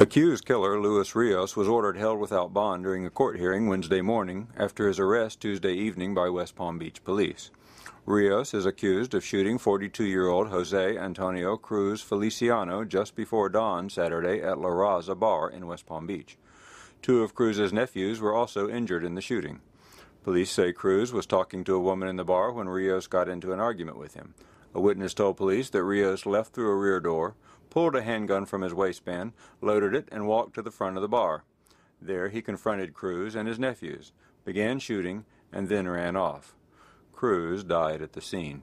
Accused killer Luis Rios was ordered held without bond during a court hearing Wednesday morning after his arrest Tuesday evening by West Palm Beach police. Rios is accused of shooting 42-year-old Jose Antonio Cruz Feliciano just before dawn Saturday at La Raza bar in West Palm Beach. Two of Cruz's nephews were also injured in the shooting. Police say Cruz was talking to a woman in the bar when Rios got into an argument with him. A witness told police that Rios left through a rear door, pulled a handgun from his waistband, loaded it, and walked to the front of the bar. There he confronted Cruz and his nephews, began shooting, and then ran off. Cruz died at the scene.